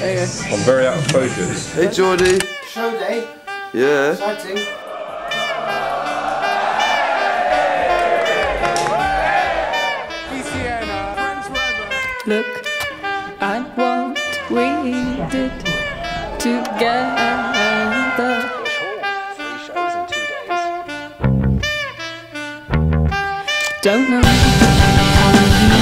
There. I'm very out of focus. Hey, Geordie. Show day. Yeah. Exciting. Look at what we did together. Don't know how you